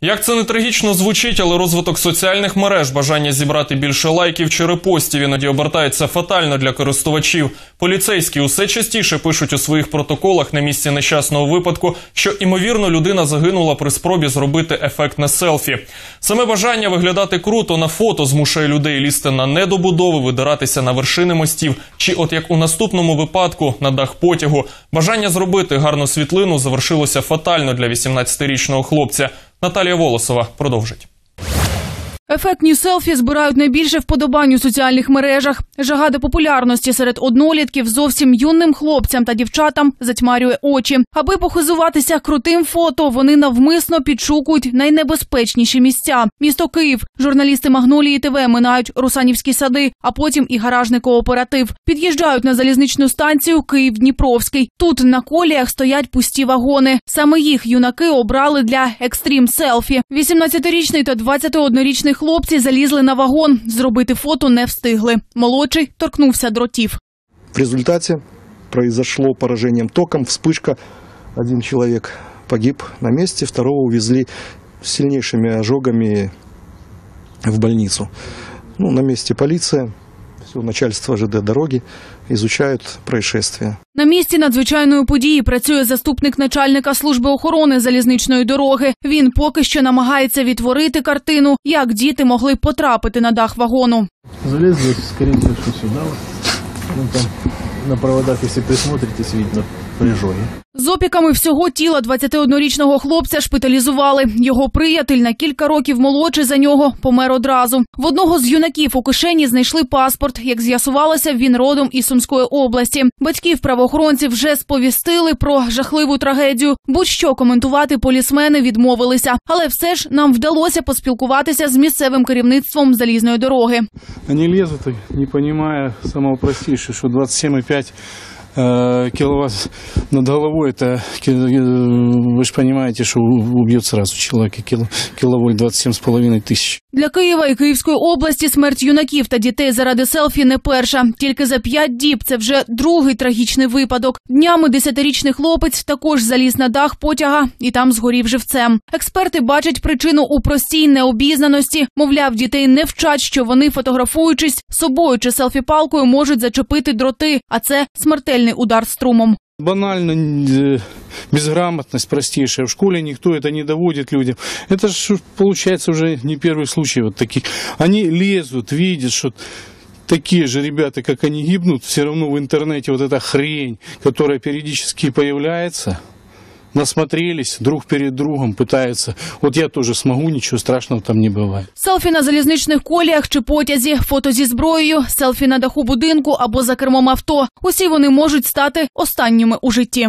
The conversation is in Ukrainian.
Як це не трагічно звучить, але розвиток соціальних мереж, бажання зібрати більше лайків чи репостів іноді обертається фатально для користувачів. Поліцейські усе частіше пишуть у своїх протоколах на місці нещасного випадку, що імовірно людина загинула при спробі зробити ефектне селфі. Саме бажання виглядати круто на фото змушує людей лізти на недобудови, видиратися на вершини мостів, чи, от як у наступному випадку, на дах потягу, бажання зробити гарну світлину завершилося фатально для 18-річного хлопця. Наталія Волосова продовжить. Ефектні селфі збирають найбільше вподобань у соціальних мережах. Жага до популярності серед однолітків зовсім юним хлопцям та дівчатам затьмарює очі. Аби похизуватися крутим фото, вони навмисно підшукують найнебезпечніші місця. Місто Київ. Журналісти Магнолії ТВ минають Русанівські сади, а потім і гаражний кооператив. Під'їжджають на залізничну станцію Київ-Дніпровський. Тут на коліях стоять пусті вагони. Саме їх юнаки обрали для екстрім селфі. 18-річний та 21-річний хлопці залізли на вагон. Зробити фото не встигли. Молодший торкнувся дротів. В результаті произошло поражением током, вспышка. Один человек погиб на месте, второго увезли з сильнейшими ожогами в больницу. Ну, на полиция, все начальство ЖД дороги изучают происшествие. На місці надзвичайної події працює заступник начальника служби охорони залізничної дороги. Він поки що намагається відтворити картину, як діти могли потрапити на дах вагону. Залізли скоріше вот. Ну, там на проводах, якщо присмотритесь, видно прижоги. З опіками всього тіла 21-річного хлопця шпиталізували. Його приятель на кілька років молодший за нього помер одразу. В одного з юнаків у кишені знайшли паспорт. Як з'ясувалося, він родом із Сумської області. Батьків правоохоронців вже сповістили про жахливу трагедію. Будь-що коментувати полісмени відмовилися, але все ж нам вдалося поспілкуватися з місцевим керівництвом залізної дороги. Они лезут, не понимая самого простейшего, что 27,5 э, киловатт над головой, это, ки- э, вы же понимаете, что убьет сразу человека кило, киловольт 27,5 тысяч. Для Києва і Київської області смерть юнаків та дітей заради селфі не перша. Тільки за п'ять діб це вже другий трагічний випадок. Днями десятирічний хлопець також заліз на дах потяга і там згорів живцем. Експерти бачать причину у простій необізнаності. Мовляв, дітей не вчать, що вони, фотографуючись собою чи селфі-палкою, можуть зачепити дроти, а це смертельний удар струмом. Банально, э, безграмотность простейшая. В школе никто это не доводит людям. Это же получается уже не первый случай вот таких. Они лезут, видят, что такие же ребята, как они гибнут, все равно в интернете вот эта хрень, которая периодически появляется, насмотрелись друг перед другом, пытаются. Вот я тоже смогу, ничего страшного там не бывает. Селфі на залізничних коліях чи потязі, фото зі зброєю, селфі на даху будинку або за кермом авто. Усі вони можуть стати останніми у житті.